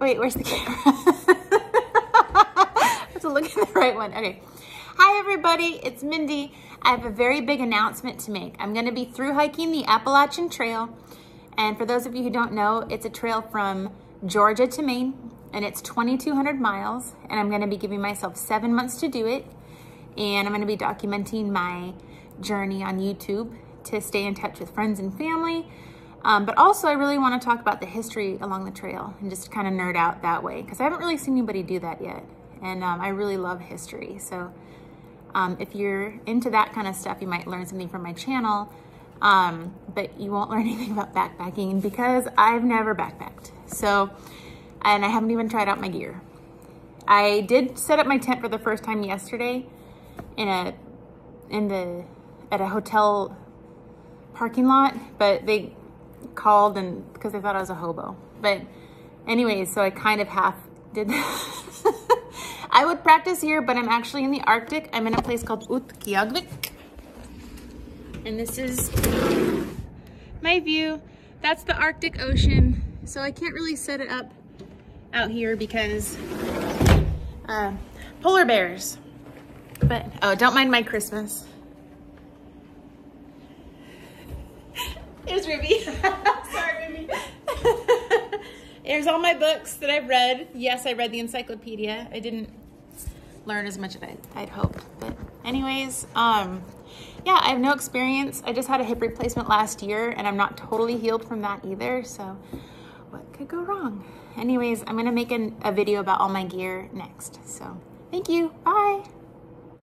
wait, where's the camera? I have to look at the right one. Okay. Hi, everybody. It's Mindy. I have a very big announcement to make. I'm going to be through hiking the Appalachian Trail. And for those of you who don't know, it's a trail from Georgia to Maine, and it's 2,200 miles. And I'm going to be giving myself seven months to do it. And I'm going to be documenting my journey on YouTube to stay in touch with friends and family. Um, but also, I really want to talk about the history along the trail and just kind of nerd out that way because I haven't really seen anybody do that yet. And um, I really love history. So um, if you're into that kind of stuff, you might learn something from my channel. Um, but you won't learn anything about backpacking because I've never backpacked. So, and I haven't even tried out my gear. I did set up my tent for the first time yesterday in a in the at a hotel parking lot, but they called and because they thought I was a hobo. But anyways, so I kind of half did I would practice here, but I'm actually in the Arctic. I'm in a place called Utqiagvik. And this is my view. That's the Arctic Ocean. So I can't really set it up out here because uh, polar bears. But, oh, don't mind my Christmas. Here's Ruby. Sorry, Ruby. Here's all my books that I've read. Yes, I read the encyclopedia. I didn't learn as much as I, I'd hoped. But anyways, um, yeah, I have no experience. I just had a hip replacement last year and I'm not totally healed from that either. So what could go wrong? Anyways, I'm gonna make an, a video about all my gear next. So thank you, bye.